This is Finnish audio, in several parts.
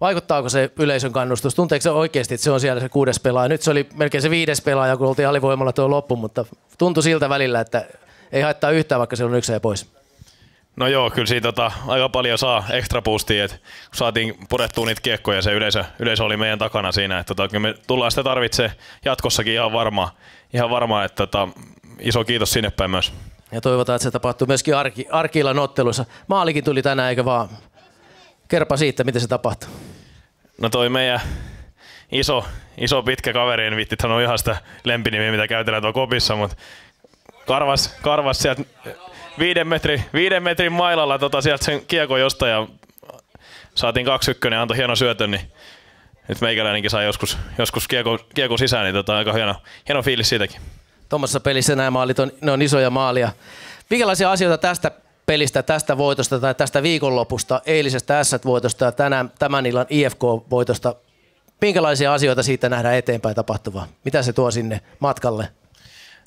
Vaikuttaako se yleisön kannustus? Tunteeko se oikeasti, että se on siellä se kuudes pelaaja? Nyt se oli melkein se viides pelaaja, kun oltiin alivoimalla tuo loppu, mutta tuntui siltä välillä, että ei haittaa yhtään, vaikka se on yksi ja pois. No joo, kyllä siitä tota, aika paljon saa ekstra boostia, että kun saatiin purettua niitä kiekkoja, se yleisö, yleisö oli meidän takana siinä, että tota, me tullaan sitä tarvitse jatkossakin ihan varmaa, ihan varmaa että tota, iso kiitos sinne päin myös. Ja toivotaan, että se tapahtuu myöskin arki, arkilla otteluissa. Maalikin tuli tänään, eikö vaan? Kerpa siitä, miten se tapahtuu. No toi meidän iso, iso pitkä kaveri, en vitti sanoa ihan sitä lempinimiä, mitä käytetään tuolla kopissa, mutta karvas, karvas sieltä viiden, metri, viiden metrin mailalla tota, sieltä sen kiekon jostain ja saatiin kaksi ykkönen ja antoi hieno syötön, niin nyt meikäläinenkin sai joskus, joskus kiekko, kiekko sisään, niin tota, aika hieno, hieno fiilis siitäkin. Tuommoisessa pelissä nämä maalit on, ne on isoja maalia. Minkälaisia asioita tästä pelistä, tästä voitosta tai tästä viikonlopusta, eilisestä S-voitosta ja tänään, tämän illan IFK-voitosta, minkälaisia asioita siitä nähdään eteenpäin tapahtuvaa? Mitä se tuo sinne matkalle?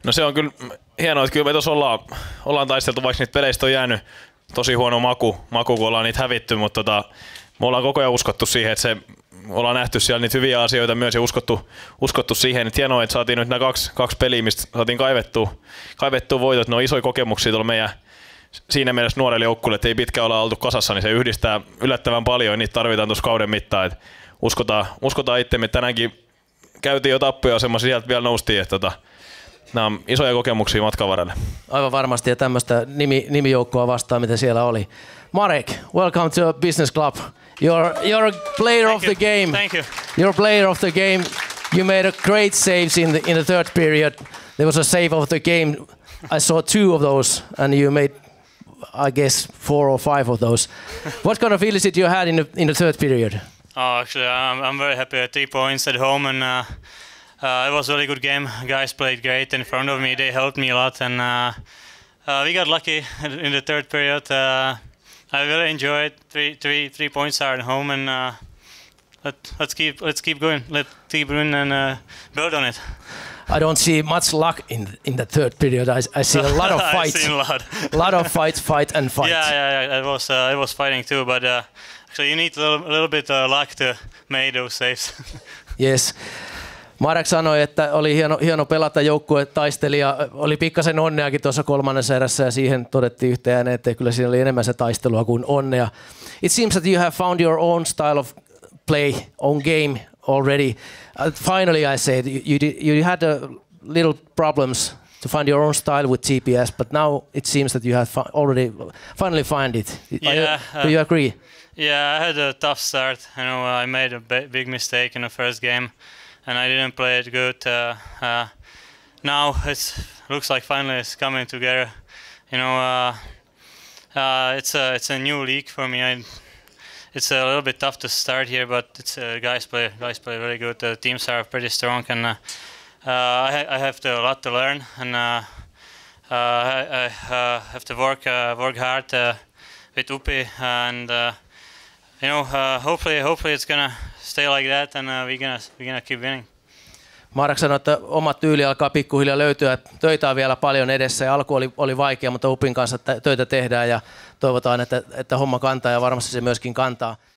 No se on kyllä hienoa, että kyllä me tuossa ollaan, ollaan taisteltu, vaikka niitä peleistä on jäänyt tosi huono maku, maku kun ollaan niitä hävitty, mutta tota, me ollaan koko ajan uskottu siihen, että se ollaan nähty siellä niitä hyviä asioita myös ja uskottu, uskottu siihen. Että hienoa, että saatiin nyt nämä kaksi, kaksi peliä, mistä saatiin kaivettua, kaivettua voitot. Ne on isoja kokemuksia tuolla meidän siinä mielessä nuorelle joukkueelle, että ei pitkään olla oltu kasassa, niin se yhdistää yllättävän paljon ja niitä tarvitaan tuossa kauden mittaan. Että uskotaan, uskotaan itse, että tänäänkin käytiin jo tappuja semmoisia, sieltä vielä noustiin, että tota, nämä on isoja kokemuksia matkan varrelle. Aivan varmasti ja tämmöistä nimi, nimijoukkoa vastaan, mitä siellä oli. Marek, welcome to Business Club. You're, you're a player Thank of you. the game. Thank you. You're a player of the game. You made a great saves in the, in the third period. There was a save of the game. I saw two of those, and you made, I guess, four or five of those. what kind of feelings did you had in the, in the third period? Oh, actually, I'm, I'm very happy at three points at home, and uh, uh, it was a really good game. Guys played great in front of me. They helped me a lot, and uh, uh, we got lucky in the third period. Uh, I really enjoyed three, three, three points are at home, and uh, let, let's keep let's keep going. Let keep going and uh, build on it. I don't see much luck in in the third period. I, I see a lot of I've fights, seen a lot. a lot of fights, fight and fight. Yeah, yeah, yeah. It was uh, it was fighting too, but uh, actually you need a little, a little bit uh, luck to make those saves. Yes. Marek sanoi, että oli hieno, hieno pelata joukkue taisteli ja oli pikkasen onneakin tuossa kolmannessa erässä ja siihen todettiin yhteen, että kyllä siinä oli enemmän se taistelua kuin onnea. It seems that you have found your own style of play, own game already. Uh, finally I said you, you, did, you had a little problems to find your own style with TPS, but now it seems that you have fi- already finally find it. Are you- Yeah, do you uh, agree? Yeah, I had a tough start. You know, I made a big mistake in the first game, and I didn't play it good. Uh, uh, now it looks like finally it's coming together. You know, uh, uh, it's a it's a new league for me. I, it's a little bit tough to start here, but it's uh, guys play guys play really good. The teams are pretty strong, and uh, uh, I, I have to, a lot to learn, and uh, uh, I, I have to work work hard with Upi, and you know, hopefully, hopefully it's gonna stay like that, and we're gonna we're gonna keep winning. Marek sanoi, että oma tyyli alkaa pikkuhiljaa löytyä. Töitä on vielä paljon edessä ja alku oli, oli vaikea, mutta Upin kanssa tä- töitä tehdään ja toivotaan, että, että homma kantaa ja varmasti se myöskin kantaa.